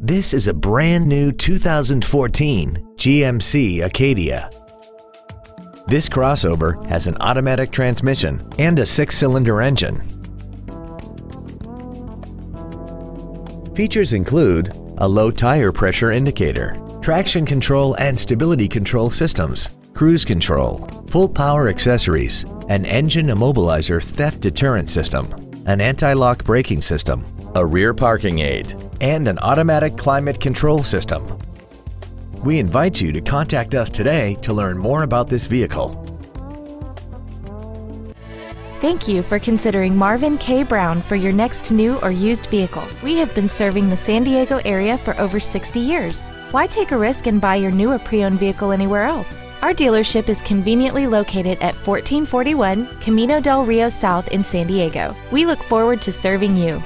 This is a brand new 2014 GMC Acadia. This crossover has an automatic transmission and a six-cylinder engine. Features include a low tire pressure indicator, traction control and stability control systems, cruise control, full power accessories, an engine immobilizer theft deterrent system, an anti-lock braking system, a rear parking aid, and an automatic climate control system. We invite you to contact us today to learn more about this vehicle. Thank you for considering Marvin K. Brown for your next new or used vehicle. We have been serving the San Diego area for over 60 years. Why take a risk and buy your new or pre-owned vehicle anywhere else? Our dealership is conveniently located at 1441 Camino del Rio South in San Diego. We look forward to serving you.